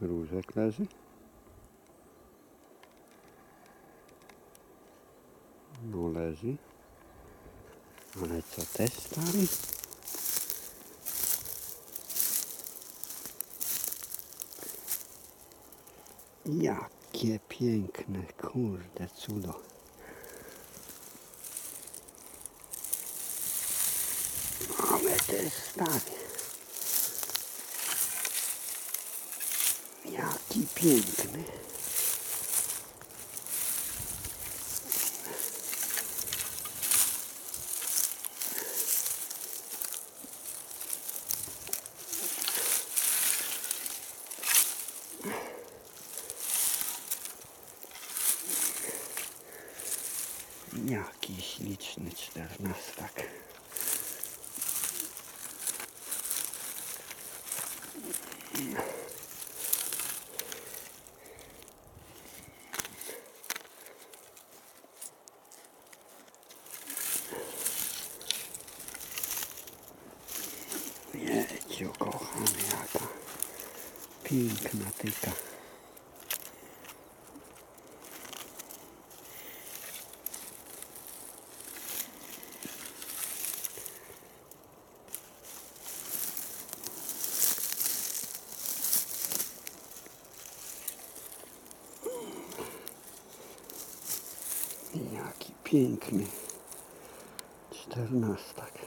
Różek leży. No leży. Ale co też stary? Jakie piękne, kurde, cudo. Ale też stary. Jaki piękny. Jaki śliczny czternastak. Jeciu kochany, jaka piękna tyka. Jaki piękny czternastak.